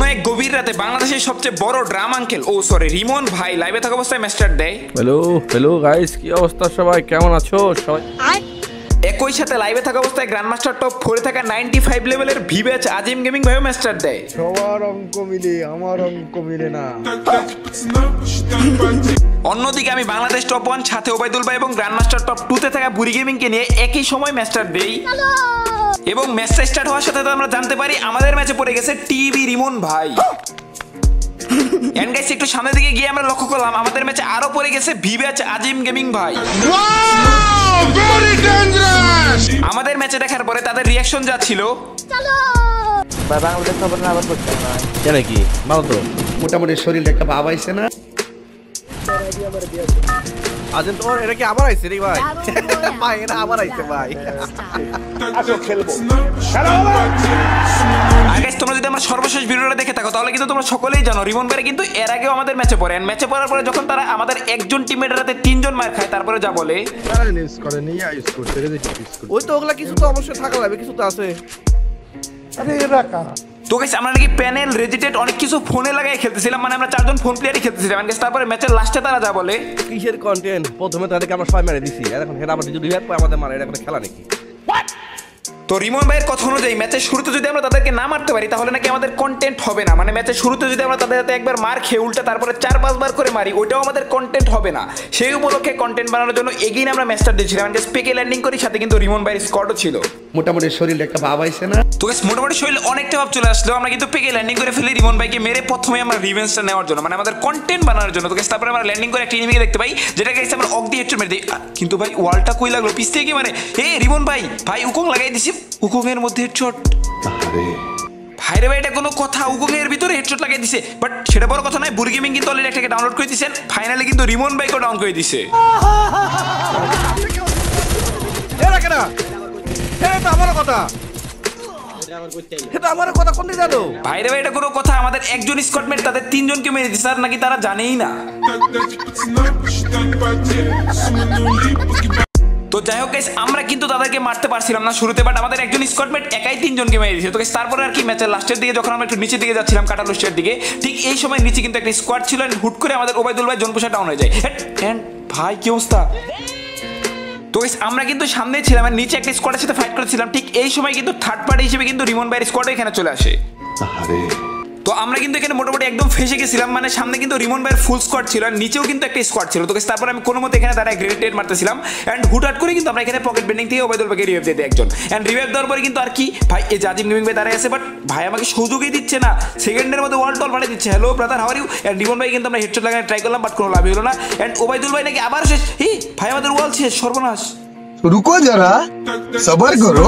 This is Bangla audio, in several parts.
কোনো এক গভীর রাতে বাংলাদেশের সবচেয়ে বড় ড্রাম আঙ্কেল। ও সরি রিমন ভাই লাইভে থাকা অবস্থায় ম্যাস্টার দেয় হ্যালো হ্যালো গাইস কি অবস্থা সবাই? কেমন আছো সবাই? একই সাথে লাইভে থাকা অবস্থায় গ্র্যান্ড মাস্টার টপ ফোরে থাকা নাইনটি ফাইভ লেভেলের ভিব্যাচ আজিম গেমিং ভাইও মাস্টার দেয় সবার অঙ্ক মিলে আমার অঙ্ক মিলে না। অন্যদিকে আমি বাংলাদেশ টপ ওয়ান সাথে ওবায়দুল ভাই এবং গ্র্যান্ড মাস্টার টপ টুতে থাকা বুড়ি গেমিংকে নিয়ে একই সময় ম্যাচটা দেই এবং ম্যাচটা স্টার্ট হওয়ার সাথে আমরা জানতে পারি আমাদের ম্যাচে পড়ে গেছে টিভি রিমন ভাই। এন্ড গাইস একটু সামনের দিকে গিয়ে আমরা লক্ষ্য করলাম আমাদের ম্যাচে আরও পড়ে গেছে ভিব্যাচ আজিম গেমিং ভাই। আমাদের ম্যাচে দেখার পরে তাদের রিয়াকশন যা ছিল? কেন কি? ভালো তো। মোটামুটি শরীরটা একটা ভাব আইছে না? আজ তোর এটা কি আবার আইছে রে ভাই? ভাই। এটা আবার আইছে ভাই। আর guys, তোমরা যদি আমার সর্বশেষ ভিডিওটা দেখে থাকো তাহলে কিন্তু তোমরা সকলেই জানো রিমন কিন্তু এর আগেও আমাদের ম্যাচে পড়ে। ম্যাচে পড়ার পরে যখন তারা আমাদের একজন টিমের রাতে তিনজন মার খায় তারপরে যা বলে। ওই তো ওগুলা কিছু তো অবশ্যই থাকা লাগবে কিছু তো আছে। আরে এরা কারা? তো গাইস আমরা নাকি প্যানেল রেজিটেড অনেক কিছু ফোনে লাগাই খেলতেছিলাম। মানে আমরা চারজন ফোন প্লেয়ারই খেলতেছিলাম। গেছে তারপরে ম্যাচের লাস্টে তারা যা বলে। কিসের কন্টেন্ট প্রথমে তাদেরকে আমরা সবাই মেরে দিছি। আর এখন হেরা আমাদের যদি রিভাইভ পায় আমাদের মারে এটা কোনো খেলা নাকি? তো রিমন ভাইয়ের কথা অনুযায়ী ম্যাচের শুরুতে যদি আমরা তাদেরকে না মারতে পারি তাহলে নাকি আমাদের কন্টেন্ট হবে না। মানে ম্যাচের শুরুতে যদি আমরা তাদের হাতে একবার মার খেয়ে উল্টে তারপরে চার পাঁচবার করে মারি ওইটাও আমাদের কন্টেন্ট হবে না। সেই উপলক্ষে কন্টেন্ট বানানোর জন্য এগিয়ে আমরা ম্যাচটা দিয়েছিলাম। স্পেকে ল্যান্ডিং করি সাথে কিন্তু রিমন ভাইয়ের স্কটও ছিল। মোটামুটি শরীরটা একটা ভাব আইছে না? তো মোটামুটি শরীর অনেকটা ভাব চলে আসলো। আমরা কিন্তু পেকে ল্যান্ডিং করে ফেলি রিমন ভাইকে মেরে প্রথমে আমরা রিভেন্সটা নেওয়ার জন্য। মানে আমাদের কন্টেন্ট বানানোর জন্য। তো তারপরে আমরা ল্যান্ডিং করে একটা এনিমিকে দেখতে পাই যেটা গেছে আমরা অক দিয়ে হেডশট মেরে দিই। কিন্তু ভাই ওয়ালটা কই লাগল? পিছ থেকে কি মানে এ রিমন ভাই ভাই উকং লাগাই দিছি। উকং এর মধ্যে হেডশট। ভাইরে ভাই এটা কোনো কথা। উকং এর ভিতরে হেডশট লাগাই দিছে। বাট সেটা বড় কথা নয় বুড়ি গেমিং কিন্তু অলরেডি একটাকে ডাউনলোড করে দিয়েছেন ফাইনালি কিন্তু রিমন ভাইকেও ডাউন করে দিছে। এরা কেন এটা তো আমার কথা। এটা আমার কথা কোন দিকে জানো? ভাইরে ভাই এটা কোনো কথা। আমাদের একজন স্কটমেট তাদের তিনজনকে মেরে দিছে। আর নাকি তারা জানেই না। তো যাই হোক আমরা কিন্তু তাদেরকে মারতে পারছিলাম না শুরুতে বাট আমাদের একজন স্কটমেট একাই তিনজনকে মেরে দিয়েছে। তো তারপরে আর কি ম্যাচের লাস্টের দিকে যখন আমরা একটু নিচের দিকে যাচ্ছিলাম কাটালুস্টের দিকে, ঠিক এই সময় নিচে কিন্তু একটা স্কোয়াড ছিল হুট করে আমাদের ওবায়দুল ভাই জনপুষা ডাউন হয়ে যায়। ভাই, কি অবস্থা? তো আমরা কিন্তু সামনে ছিলাম আর নিচে একটা স্কোয়াডের সাথে ফাইট করেছিলাম, ঠিক এই সময় কিন্তু থার্ড পার্টি হিসেবে কিন্তু রিমন ভাইয়ের স্কোয়াড এখানে চলে আসে। তো আমরা কিন্তু এখানে মোটামুটি একদম ফেসে গেছিলাম মানে সামনে কিন্তু রিমন ভাইয়ের ফুল স্কোয়াড ছিল আর নিচেও কিন্তু একটা স্কোয়াড ছিল তো guys, তারপর আমি কোনো মতে এখানে তারা গ্রেনেড মারতেছিলাম অ্যান্ড হুটহাট করে কিন্তু আমরা এখানে পকেট বেন্ডিং থেকে ওবায়দুল ভাইকে রিভাইভ দিয়ে দিই একজন অ্যান্ড রিভাইভ দেওয়ার পরে কিন্তু আর কি ভাই এই জাজিম গেমিং ভাই দাঁড়ায় আছে বাট ভাই আমাকে সুযোগই দিচ্ছে না সেকেন্ডের মধ্যে ওয়াল টল বাড়িয়ে দিচ্ছে hello brother how are you and Rimon ভাই কিন্তু আমরা হেডশট লাগানো ট্রাই করলাম বাট কোনো লাভ হলো না অ্যান্ড ওবায়দুল ভাই নাকি আবার শেষ হি ভাই আমাদের ওয়াল শেষ সর্বনাশ रुको जरा सबर करो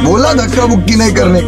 बोला धक्का मुक्की नहीं करने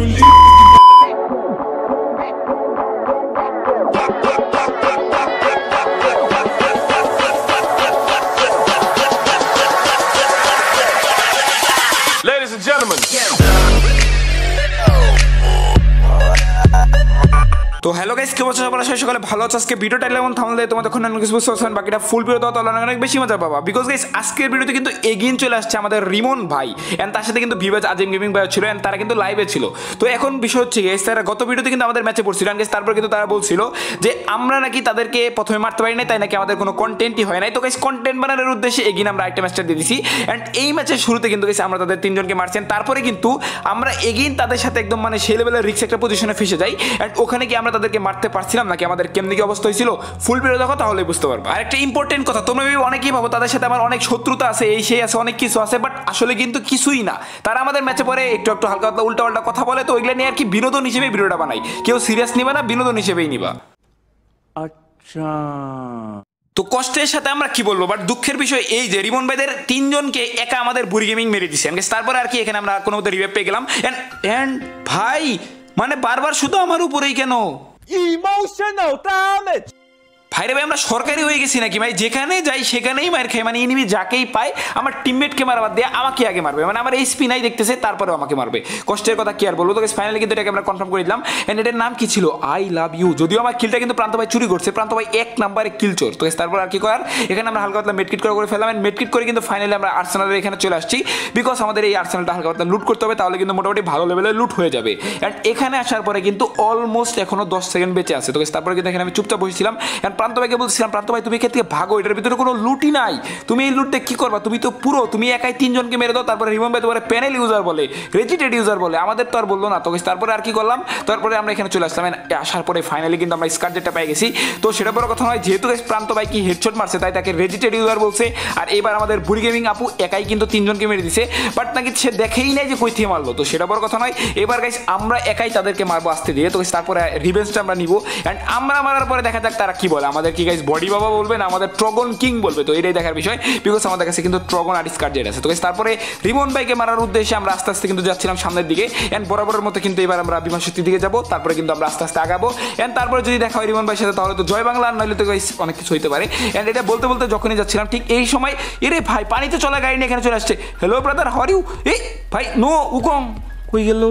সকালে ভালো আছো, আজকে ভিডিও টাইলে এমন থামলে তোমাদের এখন অনেক কিছু বুঝতে পারছেন বাকিটা ফুল ভিডিও দাও তাহলে অনেক বেশি মজা পাবা। বিকজ গাইস আজকের ভিডিওতে কিন্তু এগিয়ে চলে আসছে আমাদের রিমন ভাই এন্ড তার সাথে কিন্তু ভিভাজ আজিম গেমিং ভাই ছিল এন্ড তারা কিন্তু লাইভে ছিল। তো এখন বিষয় হচ্ছে গাইস তারা গত ভিডিওতে কিন্তু আমাদের ম্যাচে পড়ছিল গাইস তারপর কিন্তু তারা বলছিল যে আমরা নাকি তাদেরকে প্রথমে মারতে পারি নাই, তাই নাকি আমাদের কোনো কন্টেন্টই হয় নাই। তো গাইস কন্টেন্ট বানানোর উদ্দেশ্যে এগিয়ে আমরা একটা ম্যাচটা দিয়ে দিছি এন্ড এই ম্যাচের শুরুতে কিন্তু গাইস আমরা তাদের তিনজনকে মারছেন তারপরে কিন্তু আমরা এগিয়ে তাদের সাথে একদম মানে সেই লেভেলের রিক্স একটা পজিশনে ফেসে যাই এন্ড ওখানে কি আমরা তাদেরকে মারতে পারছিলাম নাকি আমাদের কেমনি কি অবস্থা হয়েছিল? ফুল ভিডিও দেখো তাহলে বুঝতে পারব। আর একটা ইম্পর্টেন্ট কথা তোমরা ভেবে অনেকেই ভাবো তাদের সাথে আমার অনেক শত্রুতা আছে এই সেই আছে অনেক কিছু আছে বাট আসলে কিন্তু কিছুই না। তারা আমাদের ম্যাচে পরে একটু একটু হালকা হালকা উল্টা পাল্টা কথা বলে তো ওইগুলো নিয়ে আর কি বিনোদন হিসেবে ভিডিওটা বানাই। কেউ সিরিয়াস নিবা না বিনোদন হিসেবেই নিবা। আচ্ছা। তো কষ্টের সাথে আমরা কি বলব? বাট দুঃখের বিষয় এই যে রিমন ভাইদের তিনজনকে একা আমাদের বুড়ি গেমিং মেরে দিচ্ছে তারপরে আর কি এখানে আমরা কোনো মতো রিভাইভ পেয়ে গেলাম। এন্ড ভাই মানে বারবার শুধু আমার উপরেই কেন? ইমোশনাল ড্যামেজ ভাইরে ভাই, আমরা সরকারি হয়ে গেছি নাকি ভাই? যেখানে যাই, সেখানেই মার খাই মানে এনিমি যাকেই পায়, আমার টিমমেটকে মারবার দিয়ে আমাকে আগে মারবে। মানে আমার এইচপি নাই দেখতেছে, তারপরেও আমাকে মারবে। কষ্টের কথা কি আর বলব? তোকে ফাইনালি কিন্তু এটাকে আমরা কনফার্ম করে দিলাম। এন্ড এটার নাম কি ছিল? আই লাভ ইউ যদিও আমার কিলটা কিন্তু প্রান্ত ভাই চুরি করছে, প্রান্ত ভাই এক নাম্বারে কিল চোর। তো তারপর আর কি করার? এখানে আমরা হালকা পাতলা মেটকিট করে করে ফেললাম। মেডকিট করে কিন্তু ফাইনালি আমরা আর্সেনালের এখানে চলে আসছি। বিকজ আমাদের এই আর্সেনালটা হালকা পাতলা লুট করতে হবে, তাহলে কিন্তু মোটামুটি ভালো লেভেলে লুট হয়ে যাবে। অ্যান্ড এখানে আসার পরে কিন্তু অলমোস্ট এখনও দশ সেকেন্ড বেঁচে আছে। তো তারপরে কিন্তু এখানে আমি চুপচাপ বসেছিলাম। অ্যান্ড প্রান্ত ভাইকে বলছিলাম, প্রান্ত ভাই, তুমি এখান থেকে ভাগো, এটার ভিতরে কোনো লুটই নাই। তুমি এই লুটটা কি করবা? তুমি তো পুরো, তুমি একাই তিনজনকে মেরে দাও, তারপরে রিমন ভাই তোমার প্যানেল ইউজার বলে রেজিটেড ইউজার বলে। আমাদের তো আর বলল না। তো তারপরে আর কি করলাম? তারপরে আমরা এখানে চলে আসলাম। আসার পরে ফাইনালি কিন্তু আমরা স্কার যেটা পেয়ে গেছি। তো সেটা বড় কথা নয়, যেহেতু প্রান্ত ভাই কি হেডশট মারছে, তাই তাকে রেজিটেড ইউজার বলছে। আর এবার আমাদের বুড়ি গেমিং আপু একাই কিন্তু তিনজনকে মেরে দিছে। বাট নাকি সে দেখেই নাই যে কই থেকে মারলো। তো সেটা বড় কথা নয়। এবার গাইস আমরা একাই তাদেরকে মারবো আসতে দিয়ে তো তারপরে রিভেন্সটা আমরা নিব। অ্যান্ড আমরা মারার পরে দেখা যাক তারা কি বলে। আমাদের কি গাইস বডি বাবা বলবে না আমাদের ট্রগন কিং বলবে তো এটাই দেখার বিষয়। বিকজ আমাদের কাছে কিন্তু ট্রগন আর স্কার জেট আছে। তো guys, তারপরে রিমন ভাইকে মারার উদ্দেশ্যে আমরা আস্তে আস্তে কিন্তু যাচ্ছিলাম সামনের দিকে। অ্যান্ড বরাবরের মতো কিন্তু এবার আমরা বিমান শক্তির দিকে যাব। তারপরে কিন্তু আমরা আস্তে আস্তে আগাবো। অ্যান্ড তারপরে যদি দেখা হয় রিমন ভাইয়ের সাথে তাহলে তো জয় বাংলা আর নইলে তো guys অনেক কিছু হইতে পারে। অ্যান্ড এটা বলতে বলতে যখনই যাচ্ছিলাম ঠিক এই সময় এরে ভাই পানিতে চলা গাড়ি নিয়ে এখানে চলে আসছে। হ্যালো ব্রাদার হার ইউ এই ভাই নো উকং কই গেল?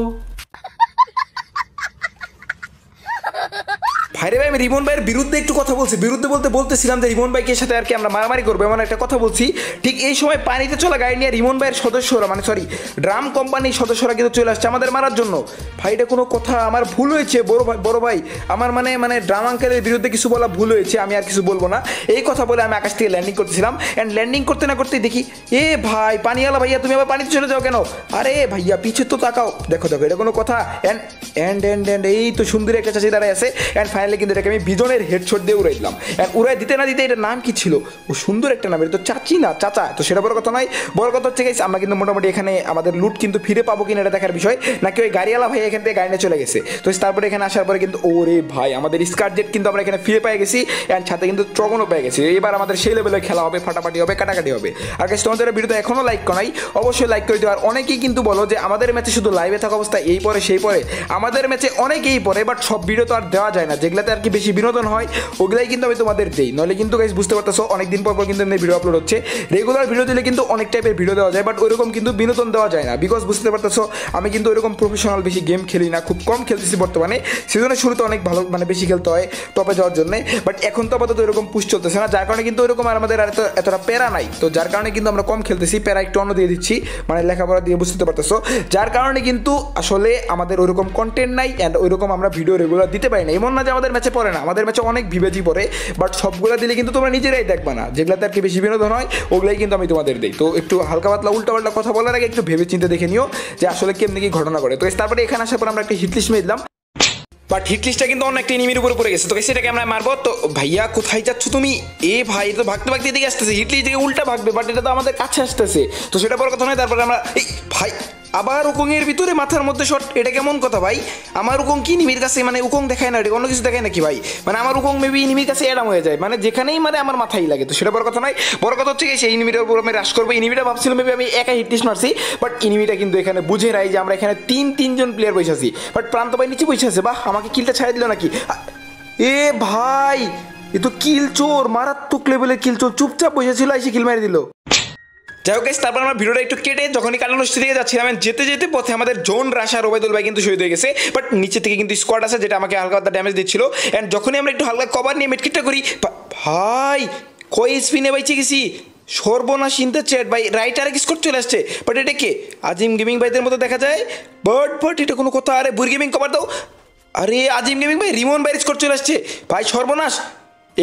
ভাইরে ভাই, আমি রিমন ভাইয়ের বিরুদ্ধে একটু কথা বলছি। বিরুদ্ধে বলতে বলতেছিলাম যে রিমন ভাইকে সাথে আর কি আমরা মারামারি করব এমন একটা কথা বলছি। ঠিক এই সময় পানিতে চলা গাড়ি নিয়ে রিমন ভাইয়ের সদস্যরা মানে সরি ড্রাম কোম্পানির সদস্যরা কিন্তু চলে আসছে আমাদের মারার জন্য। ভাই, এটা কোনো কথা, আমার ভুল হয়েছে, বড় ভাই বড় ভাই। আমার মানে মানে ড্রাম আঙ্কেলের বিরুদ্ধে কিছু বলা ভুল হয়েছে, আমি আর কিছু বলব না। এই কথা বলে আমি আকাশ থেকে ল্যান্ডিং করতেছিলাম। অ্যান্ড ল্যান্ডিং করতে না করতেই দেখি, এ ভাই, পানিওয়ালা ভাইয়া, তুমি আবার পানিতে চলে যাও কেন? আরে ভাইয়া, পিছে তো তাকাও। দেখো দেখো, এটা কোনো কথা। অ্যান্ড অ্যান্ড অ্যান্ড অ্যান্ড এই তো সুন্দর একটা চাষি দাঁড়ায় আছে। অ্যান্ড ফাইনালি কিন্তু এটাকে আমি বিজনের হেডশট দিয়ে উড়াই দিলাম। অ্যান্ড উড়াই দিতে না দিতে এটার নাম কি ছিল? ও সুন্দর একটা নাম, এটা তো চাচি না, চাচা। তো সেটা বড় কথা নয়। বড় কথা হচ্ছে গেছে আমরা কিন্তু মোটামুটি এখানে আমাদের লুট কিন্তু ফিরে পাবো কিনা এটা দেখার বিষয়। নাকি ওই গাড়িওয়ালা ভাই এখান থেকে গাড়ি চলে গেছে? তো তারপরে এখানে আসার পরে কিন্তু ওরে ভাই, আমাদের স্কার জেট কিন্তু আমরা এখানে ফিরে পেয়ে গেছি। অ্যান্ড সাথে কিন্তু ট্রগনও পেয়ে গেছি। এবার আমাদের সেই লেভেলে খেলা হবে, ফাটাফাটি হবে, কাটাকাটি হবে। আর কাছে তোমাদের ভিডিওতে এখনও লাইক করাই। অবশ্যই লাইক করে দিও। আর অনেকেই কিন্তু বলো যে আমাদের ম্যাচে শুধু লাইভে থাকা অবস্থা, এই পরে, সেই পরে। আমাদের ম্যাচে অনেকেই পরে বাট সব ভিডিও তো আর দেওয়া যায় না। যেগুলাতে আর কি বেশি বিনোদন হয়, ওগুলাই কিন্তু আমি তোমাদের দেই। নইলে কিন্তু গাইজ বুঝতে পারতেছো, অনেকদিন পর পর কিন্তু এমনি ভিডিও আপলোড হচ্ছে। রেগুলার ভিডিও দিলে কিন্তু অনেক টাইপের ভিডিও দেওয়া যায় বাট ওইরকম কিন্তু বিনোদন দেওয়া যায় না। বিকজ বুঝতে পারতেছো, আমি কিন্তু ওইরকম প্রফেশনাল বেশি গেম খেলি না, খুব কম খেলতেছি বর্তমানে। সিজনের শুরুতে অনেক ভালো মানে বেশি খেলতে হয় টপে যাওয়ার জন্য। বাট এখন তো আপাতত এরকম পুশ চলতেছে না, যার কারণে কিন্তু ওইরকম আর আমাদের আর এত, এতটা প্যারা নাই। তো যার কারণে কিন্তু আমরা কম খেলতেছি, প্যারা একটু অন্য দিয়ে দিচ্ছি মানে লেখাপড়া দিয়ে বুঝতে পারতেছো। যার কারণে কিন্তু আসলে আমাদের ওইরকম কন্টেন্ট নাই অ্যান্ড ওইরকম আমরা ভিডিও রেগুলার দিতে পারি না। এমন না যে আমাদের ম্যাচে পড়ে না। আমাদের ম্যাচে অনেক ভিবেজি পড়ে বাট সবগুলো দিলে কিন্তু তোমরা নিজেরাই দেখবে না। যেগুলোতে আর কি বেশি বিনোদন হয়, ওগুলাই কিন্তু আমি তোমাদের দিই। তো একটু হালকা পাতলা উল্টা পাল্টা কথা বলার আগে একটু ভেবে চিন্তে দেখে নিও যে আসলে কেমনি কি ঘটনা করে তো তারপরে এখানে আসার পর আমরা একটা হিটলিস্ট মেয়ে দিলাম বাট হিটলিস্টটা কিন্তু অন্য একটা এনিমির উপরে পড়ে গেছে। তো সেটাকে আমরা মারবো। তো ভাইয়া, কোথায় যাচ্ছ তুমি? এ ভাই তো ভাগতে ভাগতে এদিকে আসতেছে। হিটলিস্ট থেকে উল্টা ভাগবে বাট এটা তো আমাদের কাছে আসতেছে। তো সেটা বড় কথা নয়, তারপরে আমরা এই ভাই আবার উকং এর ভিতরে মাথার মধ্যে শট, এটা কেমন কথা ভাই? আমার উকং কি নিমির কাছে মানে উকং দেখায় না অন্য কিছু দেখায় নাকি ভাই? মানে আমার উকং মেবি নিমির কাছে এরাম হয়ে যায় মানে যেখানেই মানে আমার মাথায় লাগে, তো সেটা বড় কথা নয়। বড় কথা হচ্ছে সেই ইনিমিটার উপর আমি রাশ করব, ইনিমিটা ভাবছিলাম মেবি আমি একা হিট মারছি বাট ইনিমিটা কিন্তু এখানে বুঝে রাই যে আমরা এখানে তিন, তিনজন প্লেয়ার বসে আছি। বাট প্রান্ত ভাই নিচে বসে আছে, বাহ, আমাকে কিলটা ছাড়া দিল নাকি? এ ভাই, এ তো কিল চোর, মারাত্মক লেভেলের কিল চোর, চুপচাপ বসেছিল এসে কিল মেরে দিল। যাই হোক তারপর আমরা ভিডিওটা একটু কেটে যখনই কালানুষ্ঠি থেকে যাচ্ছিলাম যেতে যেতে পথে আমাদের জোন রাশা রোবাইদুল ভাই কিন্তু শহীদ হয়ে গেছে। বাট নিচে থেকে কিন্তু স্কোয়াড আছে যেটা আমাকে হালকা হালকা ড্যামেজ দিচ্ছিল। অ্যান্ড যখনই আমরা একটু হালকা কভার নিয়ে মেটকিটটা করি ভাই কই স্পিনে বাইচে গেছি? সর্বনাশ ইনতে চ্যাট ভাই রাইটার স্কোর চলে আসছে। বাট এটা কে? আজিম গেমিং ভাইদের মতো দেখা যায়? বাট বাট এটা কোনো কথা? আরে, বুড়ি গেমিং কভার দাও। আরে, আজিম গেমিং ভাই, রিমন ভাই স্কোর চলে আসছে। ভাই, সর্বনাশ।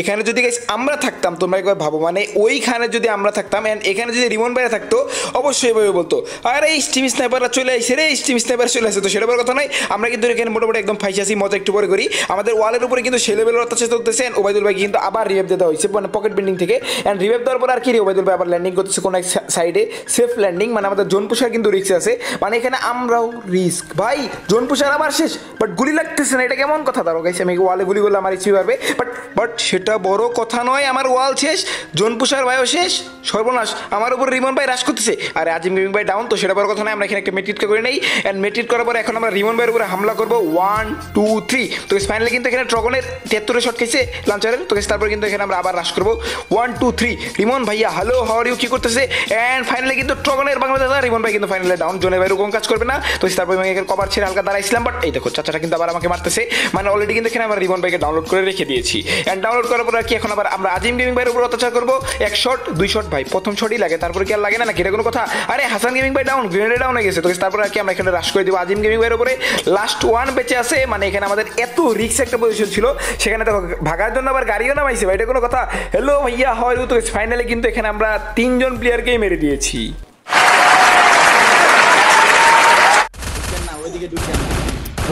এখানে যদি guys আমরা থাকতাম, তোমরা একবার ভাবো মানে ওইখানে যদি আমরা থাকতাম অ্যান্ড এখানে যদি রিমন বাইরে থাকতো, অবশ্যই এভাবে বলতো, আরে, এই স্টিম স্নাইপাররা চলে আসছে রে স্টিম স্নাইপার চলে আসছে তো সেটা কথা নয়, আমরা কিন্তু এখানে মোটামুটি একদম ফাইসাসি আসি মজা একটু পরে করি। আমাদের ওয়ালের উপরে কিন্তু সে লেভেলের অত্যাচার চলতেছে, and ওবায়দুল ভাই কিন্তু আবার রিভেভ দেওয়া হয়েছে মানে পকেট বিল্ডিং থেকে। অ্যান্ড রিভেভ দেওয়ার পর আর কি রে, ওবায়দুল ভাই আবার ল্যান্ডিং করতেছে কোনো এক সাইডে সেফ ল্যান্ডিং মানে আমাদের জোন পুষার কিন্তু রিস্ক আছে। মানে এখানে আমরাও রিস্ক ভাই জোন পুষার আবার শেষ বাট গুলি লাগতেছে না, এটা কেমন কথা? দাঁড়ো গাইছে আমি ওয়ালে গুলি করলে আমার ইচ্ছে পারবে বাট বাট সেটা সেটা বড় কথা নয়, আমার ওয়াল শেষ, জোনপুষার ভাইও শেষ, সর্বনাশ। আমার উপর রিমন ভাই রাশ করতেছে। আর আজিম গেমিং ভাই ডাউন তো, সেটা বড় কথা নয়, আমরা এখানে একটা মেট্রিটকে করে নেই। অ্যান্ড মেট্রিট করার পরে এখন আমরা রিমন ভাইয়ের উপরে হামলা করব। ওয়ান টু থ্রি তো ফাইনালি কিন্তু এখানে ট্রগনের তেত্তরে শট খেয়েছে লাঞ্চারের তো তারপর কিন্তু এখানে আমরা আবার রাশ করব। ওয়ান টু থ্রি রিমন ভাইয়া হ্যালো হাওয়ার ইউ কি করতেছে? অ্যান্ড ফাইনালি কিন্তু ট্রগনের বাংলাদেশ রিমন ভাই কিন্তু ফাইনালি ডাউন জোনের বাইরে কোন কাজ করবে না। তো তারপর আমি এখানে কভার ছেড়ে হালকা দাঁড়াইছিলাম বাট এই দেখো, চাচাটা কিন্তু আবার আমাকে মারতেছে। মানে অলরেডি কিন্তু এখানে আমরা রিমন ভাইকে ডাউনলোড করে রেখে দিয়েছি। অ্যান্ড ডাউনলোড করার পর কি এখন আবার আমরা আজিম গেমিং ভাইয়ের উপর অত্যাচার করব? এক শট দুই শট ভাই। প্রথম শটই লাগে, তারপরে কি আর লাগে না? নাকি এটা কোনো কথা? আরে, হাসান গেমিং ভাই ডাউন গ্রেনেড ডাউন হয়ে গেছে। তো তারপর আর কি আমরা এখানে রাশ করে দিব আজিম গেমিং ভাইয়ের উপরে। লাস্ট ওয়ান বেঁচে আছে মানে এখানে আমাদের এত রিক্স একটা পজিশন ছিল। সেখানে দেখো, ভাগার জন্য আবার গাড়িও নামাইছে ভাই, এটা কোনো কথা? হ্যালো ভাইয়া হয় তো ফাইনালি কিন্তু এখানে আমরা তিনজন প্লেয়ারকেই মেরে দিয়েছি।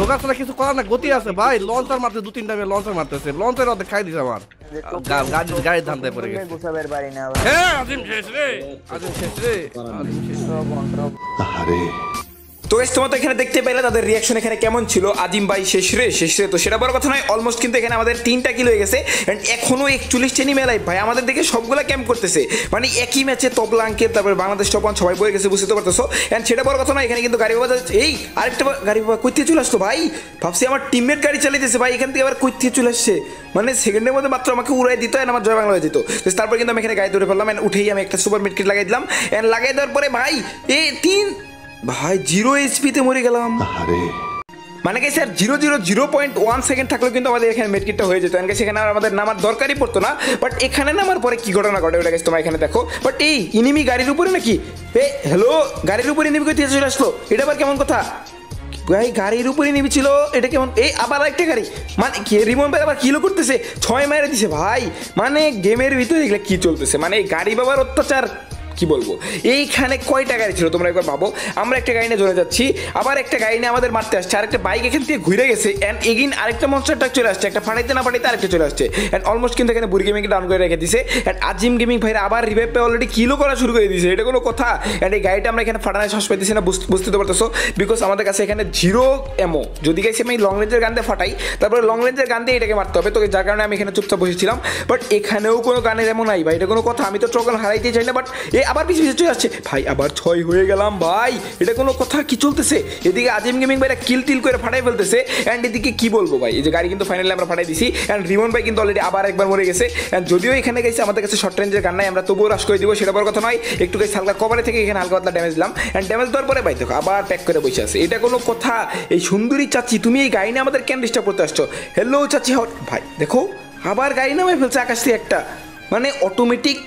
ঢোকা ছাড়া কিছু করার না গতি আছে ভাই। লঞ্চার মারতে দু তিনটা লঞ্চার মারতেছে। লঞ্চের অর্ধেক খাই দিছে আমার। গাড়ির ধান্দায় পড়ে গেছে। হ্যাঁ আজিম শেষ রে। আজিম শেষ রে। আজিম শেষ। তো guys, তোমরা তো এখানে দেখতে পেলে তাদের রিয়াকশন এখানে কেমন ছিল? আজিম ভাই শেষ রে শেষ রে। তো সেটা বড় কথা নয় অলমোস্ট কিন্তু এখানে আমাদের তিনটা কিল হয়ে গেছে। এন্ড এখনও একচল্লিশটা নিয়ে মেলায় ভাই আমাদের দেখে সবগুলা ক্যাম্প করতেছে। মানে একই ম্যাচে তবলা আঙ্কেল তারপরে বাংলাদেশ টপ ওয়ান সবাই বয়ে গেছে বুঝতে পারতেছো? এন্ড সেটা বড় কথা নয় এখানে কিন্তু গাড়ি বাবা এই আরেকটা গাড়ি বাবা কইতে চলে আসতো ভাই। ভাবছি আমার টিমমেট গাড়ি চালিয়েছে ভাই। এখান থেকে আবার কইতে চলে আসছে। মানে সেকেন্ডের মধ্যে মাত্র আমাকে উড়াই দিত এন্ড আমার জয় বাংলা হয়ে যেত। তারপর কিন্তু আমি এখানে গাড়ি ধরে ফেললাম এন্ড উঠেই আমি একটা সুপার মিটকিট লাগাই দিলাম। এন্ড লাগাই দেওয়ার পরে ভাই এই তিন ভাই জিরো এইচপিতে মরে গেলাম। মানে কি sir zero zero zero point one second থাকলেও কিন্তু আমাদের এখানে মেডকিটটা হয়ে যেত। এখানে সেখানে আর আমাদের নামার দরকারই পড়তো না। বাট এখানে নামার পরে কি ঘটনা ঘটে ওটা গেছে তোমরা এখানে দেখো। বাট এই ইনিমি গাড়ির উপরে নাকি? এ হ্যালো গাড়ির উপরে ইনিমি কোথায় চলে আসলো। এটা আবার কেমন কথা? ভাই গাড়ির উপরে নেমেছিল। এটা কেমন? এই আবার একটা গাড়ি। মানে কি রিমন ভাই আবার কিলো করতেছে? ছয় মেরে দিছে ভাই। মানে গেমের ভিতরে এগুলো কি চলতেছে? মানে গাড়ি বাবার অত্যাচার। কি বলব? এইখানে কয়টা গাড়ি ছিল তোমরা একবার ভাবো? আমরা একটা গাড়ি নিয়ে চলে যাচ্ছি, আবার একটা গাড়ি নিয়ে আমাদের মারতে আসছে, আরেকটা বাইক এখান থেকে ঘুরে গেছে অ্যান্ড এগিন আরেকটা মনস্টার ট্রাক চলে আসছে, একটা ফাটাইতে না ফাটাইতে আরেকটা চলে আসছে অ্যান্ড অলমোস্ট কিন্তু এখানে বুড়ি গেমিংকে ডাউন করে রেখে দিছে অ্যান্ড আজিম গেমিং ভাইরা আবার রিভাইভ পেয়ে অলরেডি কিলো করা শুরু করে দিয়েছে এটা কোনো কথা অ্যান্ড এই গাড়িটা আমরা এখানে ফাটানোর শ্বাস পাইতেছি না বুঝতে পারতেছো বিকজ আমাদের কাছে এখানে জিরো এমো যদি গেছি আমি লং রেঞ্জের গান দিয়ে ফাটাই, তারপরে লং রেঞ্জের গান দিয়ে এটাকে মারতে হবে তো যার কারণে আমি এখানে চুপচাপ বসেছিলাম বাট এখানেও কোনো গানের এমন নাই ভাই, এটা কোনো কথা, আমি তো ট্রগল হারাইতে চাই না বাট এ আবার পিছিয়ে পিছিয়ে চলে আসছে। ভাই, আবার ছয় হয়ে গেলাম, ভাই। এটা কোনো কথা, কি চলতেছে? এদিকে আজিম গেমিং ভাইরা কিল টিল করে ফাটাই ফেলতেছে। অ্যান্ড এদিকে কি বলব ভাই? এই যে গাড়ি কিন্তু ফাইনালি আমরা ফাটাই দিছি। অ্যান্ড রিমন ভাই কিন্তু অলরেডি আবার একবার মরে গেছে। অ্যান্ড যদিও এখানে গেছে আমাদের কাছে শর্ট রেঞ্জের গান নাই, আমরা তবুও রাশ করে দিব, সেটা বড় কথা নয়। একটু গেছে হালকা কভারে থেকে এখানে হালকা পাতলা ড্যামেজ দিলাম। অ্যান্ড ড্যামেজ দেওয়ার পরে ভাই দেখো, আবার প্যাক করে বসে আছে। এটা কোনো কথা। এই সুন্দরী চাচি, তুমি এই গাড়ি নিয়ে আমাদের কেন ডিস্টার্ব করতে আসছো? হ্যালো চাচি, হট। ভাই, দেখো, আবার গাড়ি নামে ফেলছে আকাশ থেকে একটা। মানে অটোমেটিক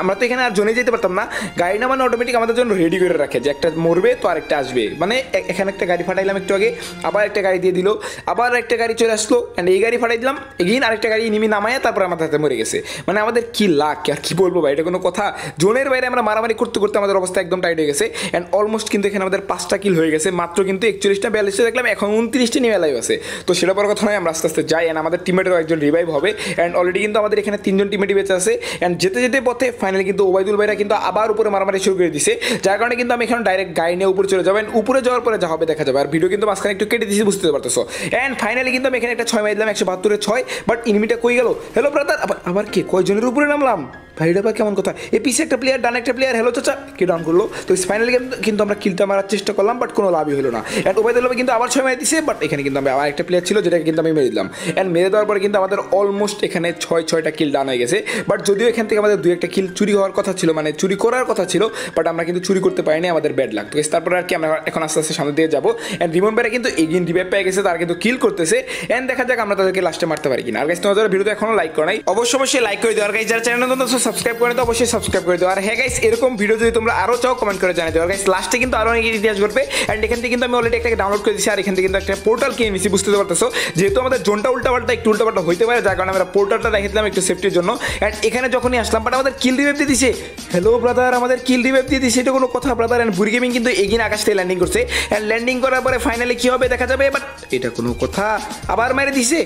আমরা তো এখানে আর জনে যেতে পারতাম না। গাড়ি না মানে অটোমেটিক আমাদের জন্য রেডি করে রাখে যে একটা মরবে তো আরেকটা আসবে। মানে এখানে একটা গাড়ি ফাটাইলাম একটু আগে, আবার একটা গাড়ি দিয়ে দিল, আবার একটা গাড়ি চলে আসলো অ্যান্ড এই গাড়ি ফাটাই দিলাম এগিন আরেকটা গাড়ি নিমি নামায় তারপর আমাদের হাতে মরে গেছে। মানে আমাদের কি লাখ আর কি বলব ভাই, এটা কোনো কথা। জোনের বাইরে আমরা মারামারি করতে করতে আমাদের অবস্থা একদম টাইট হয়ে গেছে অ্যান্ড অলমোস্ট কিন্তু এখানে আমাদের পাঁচটা কিল হয়ে গেছে, মাত্র কিন্তু একচল্লিশটা, বিয়াল্লিশটা দেখলাম, এখন উনত্রিশটা নিয়ে লাইভ আছে। তো সেটা বড় কথা নয়, আমরা আস্তে আস্তে যাই অ্যান্ড আমাদের টিমেটেরও একজন রিভাইভ হবে অ্যান্ড অলরেডি কিন্তু আমাদের এখানে তিনজন টিমেটি বেঁচে আছে অ্যান্ড যেতে যেতে পথে ফাইনালি কিন্তু ওবায়দুল ভাইরা কিন্তু আবার উপরে মারামারি শুরু করে দিছে। যার কারণে কিন্তু আমি এখন ডাইরেক্ট গাড়ি নিয়ে উপরে চলে যাবেন উপরে যাওয়ার পরে যা হবে দেখা যাবে। আর ভিডিও কিন্তু মাঝখানে একটু কেটে দিয়েছি, বুঝতে পারতেছো। অ্যান্ড ফাইনালি কিন্তু আমি এখানে একটা ছয় মারি দিলাম, একশো বাহাত্তরের ছয় বাট ইনমিটা কই গেল? হ্যালো ব্রাদার আবার কে? কয়জনের উপরে নামলাম? ভাই কেমন কথা? এ পিছে একটা প্লেয়ার ডান একটা প্লেয়ার হ্যালো চাচা, কি ডাউন করল? তো ফাইনালি কিন্তু আমরা কিলটা মারার চেষ্টা করলাম বাট কোনো লাভই হলো না। অ্যান্ড ওবায়দুল ভাই কিন্তু আবার ছয় মেরে দিছে বাট এখানে কিন্তু আমি একটা প্লেয়ার ছিল, যেটাকে কিন্তু আমি মেরে দিলাম। অ্যান্ড মেরে দেওয়ার পরে কিন্তু আমাদের অলমোস্ট এখানে ছয়, ছয়টা কিল ডান হয়ে গেছে। বাট যদিও এখান থেকে আমাদের দুই একটা কিল চুরি হওয়ার কথা ছিল মানে চুরি করার কথা ছিল বাট আমরা কিন্তু চুরি করতে পারিনি, আমাদের ব্যাড লাগ তো তারপরে আর কি আমরা এখন আস্তে আস্তে সামনে দিয়ে যাব। অ্যান্ড রিমন ভাইরা কিন্তু এগিন রিভাইভ পেয়ে গেছে, তারা কিন্তু কিল করতেছে। অ্যান্ড দেখা যাক আমরা তাদেরকে লাস্টে মারতে পারি কিনা। আর গাইস তোমাদের ভিডিওতে এখনও লাইক করে নাই। অবশ্যই অবশ্যই লাইক করে দেওয়ার গাইস যারা চ্যানেল সাবস্ক্রাইব করে তো অবশ্যই সাবস্ক্রাইব করে দিও। আর হ্যাঁ গাইস এরকম ভিডিও যদি তোমরা আরও চাও কমেন্ট করে দিও। আর গাইস লাস্টে কিন্তু আরও অনেক ইতিহাস ঘটবে। অ্যান্ড এখান থেকে কিন্তু আমি অলরেডি একটা ডাউনলোড করে দিয়েছি আর এখান থেকে কিন্তু একটা পোর্টাল কিনে নিয়েছি বুঝতে পারতেছো? যেহেতু আমাদের জোনটা উল্টাপাল্টা, একটু উল্টাপাল্টা হইতে পারে, যার কারণে আমরা পোর্টালটা রেখেছিলাম একটু সেফটির জন্য। অ্যান্ড এখানে যখনই আসলাম বাট আমাদের কিল রিভাইভ দিয়ে দিছে। হ্যালো ব্রাদার আমাদের কিল রিভাইভ দিয়ে দিছে, এটা কোনো কথা ব্রাদার অ্যান্ড বুড়ি গেমিং কিন্তু এগিয়ে আকাশ থেকে ল্যান্ডিং করছে। অ্যান্ড ল্যান্ডিং করার পরে ফাইনালি কি হবে, দেখা যাবে বাট এটা কোনো কথা, আবার মেরে দিছে।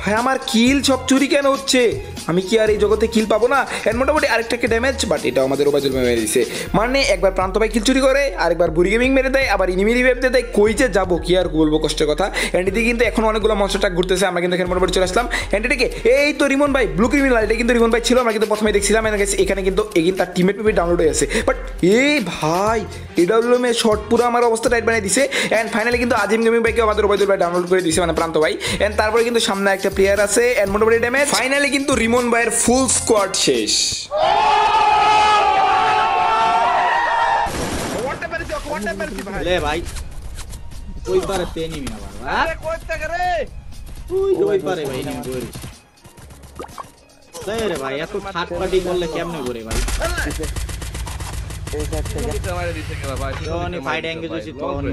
ভাই, আমার কিল সব চুরি কেন হচ্ছে? আমি কি আর এই জগতে কিল পাবো না? এর মোটামুটি আরেকটাকে ড্যামেজ বাট এটা আমাদের ভাই মেরে দিছে। মানে একবার প্রান্ত ভাই কিল চুরি করে, আরেকবার বুড়ি গেমিং মেরে দেয়, আবার ইনিমি রিভেভ দিয়ে দেয়, কই যে যাব, কি আর বলব কষ্টের কথা। এদিকে কিন্তু এখন অনেকগুলো মনস্টার ঘুরতেছে, আমরা কিন্তু এখানে মোটামুটি চলে আসলাম। অ্যান্ড এটাকে, এই তো রিমন ভাই ব্লু ক্রিমিনাল এটা কিন্তু রিমন ভাই ছিল, আমরা কিন্তু প্রথমে দেখছিলাম। এখানে কিন্তু এগিন তার টিমের মেপে ডাউনলোড হয়ে আছে বাট এই ভাই এডাব্লিউএম এর শর্ট পুরো আমার অবস্থা টাইট বানিয়ে দিছে। অ্যান্ড ফাইনালি কিন্তু আজিম গেমিং ভাইকে আমাদের ওবায়দুল ভাই ডাউনলোড করে দিছে মানে প্রান্ত ভাই। অ্যান্ড তারপরে কিন্তু সামনে একটা প্লেয়ার আছে অ্যান্ড মোটামুটি ড্যামেজ ফাইনালি কিন্তু রিমন ভাইয়ের ফুল স্কোয়াড শেষ। লে ভাই পারে তে ভাই পারে তাই রে এত করলে কেমনে করে ভাই? ফাইট এঙ্গেজ হবে।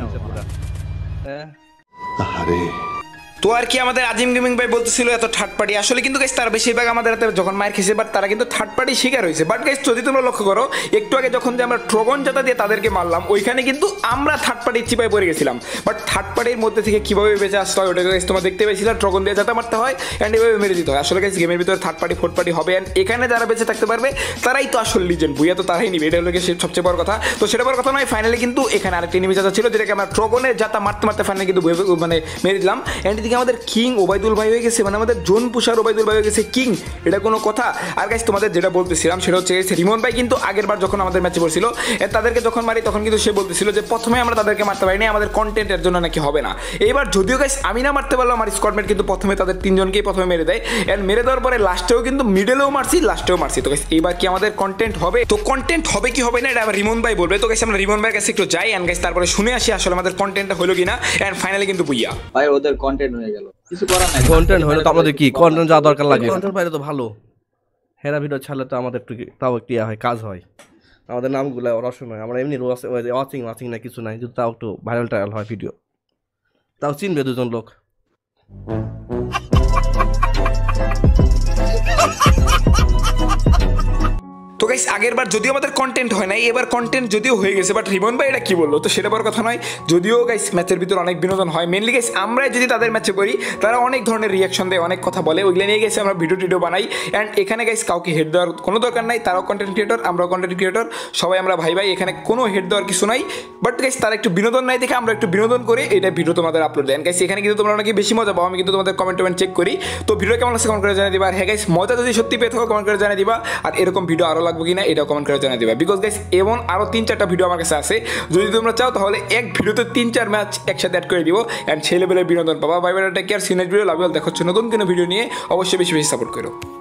তো আর কি আমাদের আজিম গেমিং ভাই বলতেছিল এত থার্ড পার্টি আসলে কিন্তু গাইস তারা বেশিরভাগ আমাদের হাতে যখন মায়ের খেয়েছে বাট তারা কিন্তু থার্ড পার্টি শিকার হয়েছে। বাট গাইস যদি তোমরা লক্ষ্য করো, একটু আগে যখন যে আমরা ট্রগন জাতা দিয়ে তাদেরকে মারলাম, ওইখানে কিন্তু আমরা থার্ড পার্টির চিপায় পড়ে গেছিলাম। বাট থার্ড পার্টির মধ্যে থেকে কীভাবে বেঁচে আসতে হয়, ওটা গাইস তোমরা দেখতে পেয়েছিলাম ট্রগন দিয়ে জাতা মারতে হয় অ্যান্ড এভাবে মেরে দিতে হয়। আসলে গাইস গেমের ভিতরে থার্ড পার্টি ফোর্থ পার্টি হবে অ্যান্ড এখানে যারা বেঁচে থাকতে পারবে, তারাই তো আসল লিজেন্ড বুয়া তো তারাই নিবে, এটা হলো সবচেয়ে বড় কথা। তো সেটা বড় কথা নয় ফাইনালি কিন্তু এখানে আরেকটি নিমি জাতা ছিল, যেটাকে আমরা ট্রগনের জাতা মারতে মারতে ফাইনালি কিন্তু মানে মেরে দিলাম। অ্যান্ড এদিকে আমাদের কিং ওবায়দুল ভাই হয়ে গেছে মানে আমাদের জোন পুষার ওবায়দুল ভাই হয়ে গেছে কিং এটা কোনো কথা? আর গাইস তোমাদের যেটা বলতেছিলাম সেটা হচ্ছে গেছে রিমন ভাই কিন্তু আগের বার যখন আমাদের ম্যাচে পড়ছিল তাদেরকে যখন মারি তখন কিন্তু সে বলতেছিল যে প্রথমে আমরা তাদেরকে মারতে পারিনি, আমাদের কন্টেন্টের জন্য নাকি হবে না। এইবার যদিও গাইস আমি না মারতে পারলাম আমার স্কটমেট কিন্তু প্রথমে তাদের তিনজনকেই প্রথমে মেরে দেয় এন্ড মেরে দেওয়ার পরে লাস্টেও কিন্তু মিডলেও মারছি লাস্টেও মারছি। তো গাইস এইবার কি আমাদের কন্টেন্ট হবে? তো কন্টেন্ট হবে কি হবে না, এটা আবার রিমন ভাই বলবে। তো গাইস আমরা রিমন ভাইয়ের কাছে একটু যাই এন্ড গাইস তারপরে শুনে আসি আসলে আমাদের কন্টেন্টটা হলো কিনা এন্ড ফাইনালি কিন্তু বুইয়া। ভাই, ওদের কন্টেন্ট হয়ে গেল। কিছু করার নাই। কন্টেন্ট হলে তো আমাদের কি? কন্টেন্ট যা দরকার লাগে। কন্টেন্ট তো ভালো। হেরা ভিডিও ছাড়লে তো আমাদের একটু তাও একটু ইয়ে হয় কাজ হয়। আমাদের নামগুলো রসন হয়। আমরা এমনি ওয়াচিং ওয়াচিং না কিছু নাই যদি তাও একটু ভাইরাল টাইরাল হয় ভিডিও তাও চিনবে দুজন লোক। গাইস আগের বার যদিও আমাদের কন্টেন্ট হয় নাই, এবার কন্টেন্ট যদিও হয়ে গেছে বাট রিমন ভাই এটা কি বলল? তো সেটা বড় কথা নয়। যদিও গাইস ম্যাচের ভিতর অনেক বিনোদন হয় মেনলি গাইস আমরা যদি তাদের ম্যাচে করি তারা অনেক ধরনের রিয়াকশন দেয়, অনেক কথা বলে, ওইগুলো নিয়ে গেছে আমরা ভিডিও টিডিও বানাই। অ্যান্ড এখানে গাইস কাউকে হেড দেওয়ার কোনো দরকার নাই, তারাও কন্টেন্ট ক্রিয়েটর আমরাও কন্টেন্ট ক্রিয়েটর সবাই আমরা ভাই ভাই, এখানে কোনো হেড দেওয়ার কিছু নাই। বাট গাইস তারা একটু বিনোদন নাই দেখে আমরা একটু বিনোদন করে এটা ভিডিও তোমাদের আপলোড দেন গাইস এখানে কিন্তু তোমরা অনেকে বেশি মজা পাও, আমি কিন্তু তোমাদের কমেন্ট টমেন্ট চেক করি। তো ভিডিও কেমন লাগছে কমেন্ট করে জানিয়ে দিবা। আর হ্যাঁ গাইস মজা যদি সত্যি পেয়ে থাকো কমেন্ট করে জানিয়ে দিবা। আর এরকম ভিডিও আরও লাগবে। কিনা এটাও কমেন্ট করে জানিয়ে দেবে। বিকজ গাইস এমন আরও তিন চারটা ভিডিও আমার কাছে আছে। যদি তোমরা চাও, তাহলে এক ভিডিওতে তিন চার ম্যাচ একসাথে অ্যাড করে দিব। অ্যান্ড সেই বিনোদন পাবা। বাই বাই টেক কেয়ার সিনেজ ভিডিও লাভ দেখো নতুন কোনো ভিডিও নিয়ে। অবশ্যই বেশি বেশি সাপোর্ট করো।